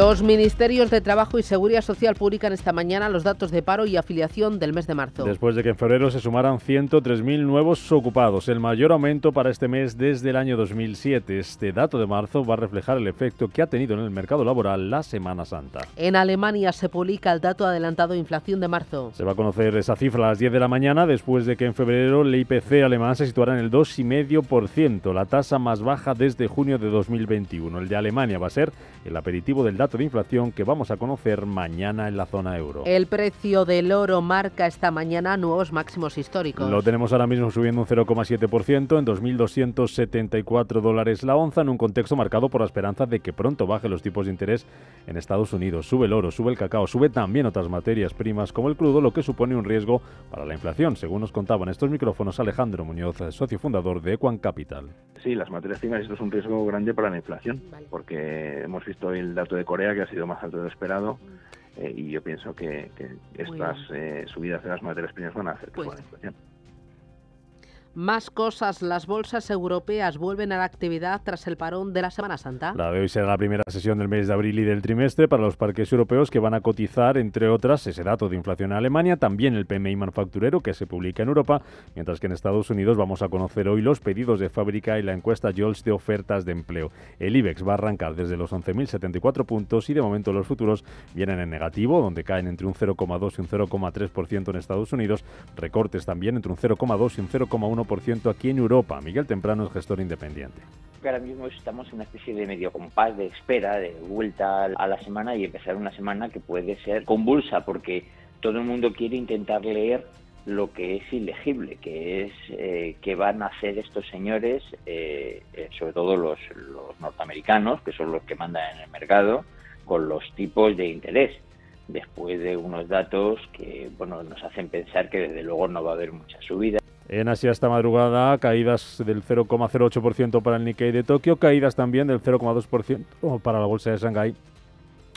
Los ministerios de Trabajo y Seguridad Social publican esta mañana los datos de paro y afiliación del mes de marzo. Después de que en febrero se sumaran 103.000 nuevos ocupados, el mayor aumento para este mes desde el año 2007. Este dato de marzo va a reflejar el efecto que ha tenido en el mercado laboral la Semana Santa. En Alemania se publica el dato adelantado de inflación de marzo. Se va a conocer esa cifra a las 10 de la mañana después de que en febrero el IPC alemán se situara en el 2,5%, la tasa más baja desde junio de 2021. El de Alemania va a ser el aperitivo del dato de inflación que vamos a conocer mañana en la zona euro. El precio del oro marca esta mañana nuevos máximos históricos. Lo tenemos ahora mismo subiendo un 0,7% en 2.274 dólares la onza en un contexto marcado por la esperanza de que pronto baje los tipos de interés en Estados Unidos. Sube el oro, sube el cacao, sube también otras materias primas como el crudo, lo que supone un riesgo para la inflación, según nos contaba en estos micrófonos Alejandro Muñoz, socio fundador de Equan Capital. Sí, las materias primas, esto es un riesgo grande para la inflación, porque hemos visto el dato de Corea que ha sido más alto de lo esperado. Eh, y yo pienso que, estas eh, subidas de las materias primas van a hacer que pues, la inflación. Más cosas, las bolsas europeas vuelven a la actividad tras el parón de la Semana Santa. La de hoy será la primera sesión del mes de abril y del trimestre para los parques europeos que van a cotizar, entre otras, ese dato de inflación en Alemania, también el PMI manufacturero que se publica en Europa, mientras que en Estados Unidos vamos a conocer hoy los pedidos de fábrica y la encuesta JOLTS de ofertas de empleo. El IBEX va a arrancar desde los 11.074 puntos y de momento los futuros vienen en negativo, donde caen entre un 0,2 y un 0,3% en Estados Unidos, recortes también entre un 0,2 y un 0,1 ciento aquí en Europa. Miguel Temprano es gestor independiente. Ahora mismo estamos en una especie de medio compás de espera, de vuelta a la semana y empezar una semana que puede ser convulsa porque todo el mundo quiere intentar leer lo que es ilegible, que es eh, qué van a hacer estos señores, eh, eh, sobre todo los, los norteamericanos, que son los que mandan en el mercado, con los tipos de interés después de unos datos que bueno nos hacen pensar que desde luego no va a haber mucha subida en Asia esta madrugada, caídas del 0,08% para el Nikkei de Tokio, caídas también del 0,2% para la bolsa de Shanghái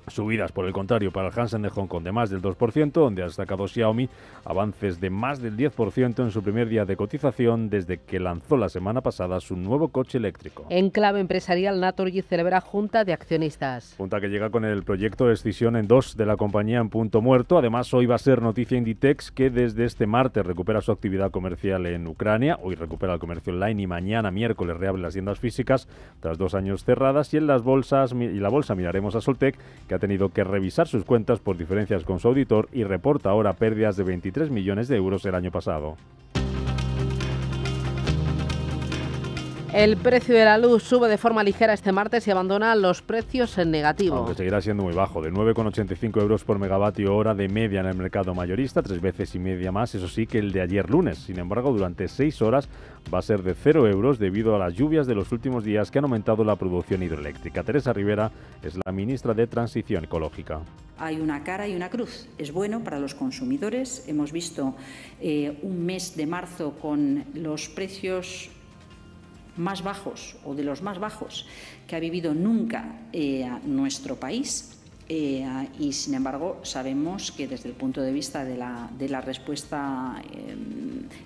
Subidas, por el contrario, para el Hansen de Hong Kong de más del 2%, donde ha destacado Xiaomi avances de más del 10% en su primer día de cotización desde que lanzó la semana pasada su nuevo coche eléctrico. En clave empresarial, Naturgy celebra Junta de Accionistas. Junta que llega con el proyecto de escisión en dos de la compañía en punto muerto. Además, hoy va a ser noticia Inditex que desde este martes recupera su actividad comercial en Ucrania. Hoy recupera el comercio online y mañana, miércoles, reabre las tiendas físicas tras dos años cerradas. Y en las bolsas y la bolsa miraremos a Soltec, ha tenido que revisar sus cuentas por diferencias con su auditor y reporta ahora pérdidas de 23 millones de euros el año pasado. El precio de la luz sube de forma ligera este martes y abandona los precios en negativo. Aunque seguirá siendo muy bajo, de 9,85 euros por megavatio hora de media en el mercado mayorista, tres veces y media más, eso sí, que el de ayer lunes. Sin embargo, durante seis horas va a ser de 0 euros debido a las lluvias de los últimos días que han aumentado la producción hidroeléctrica. Teresa Rivera es la ministra de Transición Ecológica. Hay una cara y una cruz. Es bueno para los consumidores. Hemos visto eh, un mes de marzo con los precios más bajos o de los más bajos que ha vivido nunca eh, nuestro país. Eh, y sin embargo sabemos que desde el punto de vista de la, de la respuesta eh,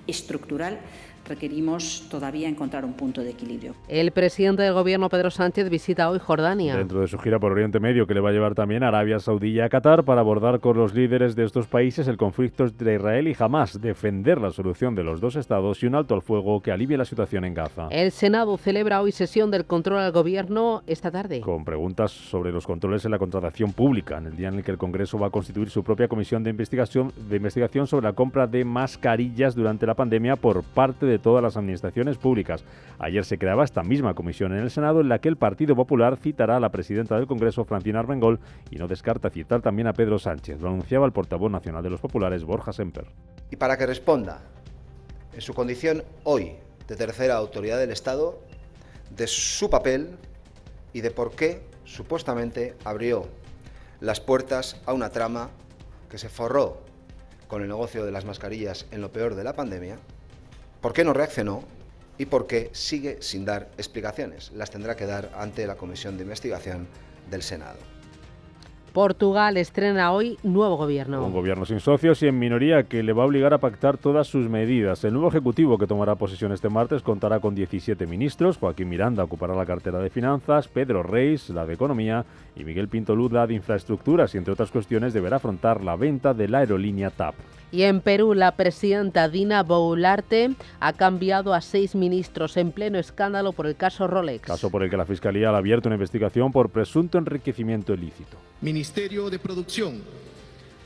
estructural requerimos todavía encontrar un punto de equilibrio. El presidente del gobierno, Pedro Sánchez, visita hoy Jordania. Dentro de su gira por Oriente Medio, que le va a llevar también a Arabia Saudí y a Qatar para abordar con los líderes de estos países el conflicto entre Israel y Hamas, defender la solución de los dos estados y un alto al fuego que alivie la situación en Gaza. El Senado celebra hoy sesión del control al gobierno esta tarde. Con preguntas sobre los controles en la contratación pública, en el día en el que el Congreso va a constituir su propia comisión de investigación, de investigación sobre la compra de mascarillas durante la pandemia por parte de todas las administraciones públicas. Ayer se creaba esta misma comisión en el Senado en la que el Partido Popular citará a la presidenta del Congreso, Francina Armengol, y no descarta citar también a Pedro Sánchez. Lo anunciaba el portavoz nacional de los populares, Borja Semper. Y para que responda, en su condición hoy de tercera autoridad del Estado, de su papel y de por qué supuestamente abrió las puertas a una trama que se forró con el negocio de las mascarillas en lo peor de la pandemia ¿Por qué no reaccionó? y por qué sigue sin dar explicaciones. Las tendrá que dar ante la Comisión de Investigación del Senado. Portugal estrena hoy nuevo gobierno. Un gobierno sin socios y en minoría que le va a obligar a pactar todas sus medidas. El nuevo ejecutivo que tomará posesión este martes contará con 17 ministros. Joaquín Miranda ocupará la cartera de Finanzas, Pedro Reis la de Economía y Miguel Pinto Luz la de Infraestructuras y entre otras cuestiones deberá afrontar la venta de la aerolínea TAP. Y en Perú, la presidenta Dina Boularte ha cambiado a seis ministros en pleno escándalo por el caso Rolex. Caso por el que la Fiscalía ha abierto una investigación por presunto enriquecimiento ilícito. Ministerio de Producción,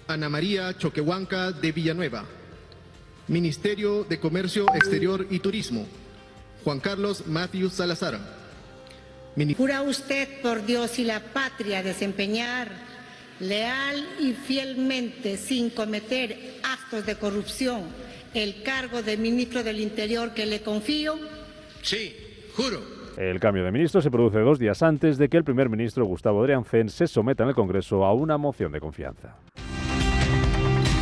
Ana María Choquehuanca de Villanueva. Ministerio de Comercio Exterior y Turismo, Juan Carlos Matthews Salazar. ¿Jura usted por Dios y la patria desempeñar leal y fielmente, sin cometer actos de corrupción, el cargo de ministro del Interior que le confío? Sí, juro. El cambio de ministro se produce dos días antes de que el primer ministro Gustavo Adriancén se someta en el Congreso a una moción de confianza.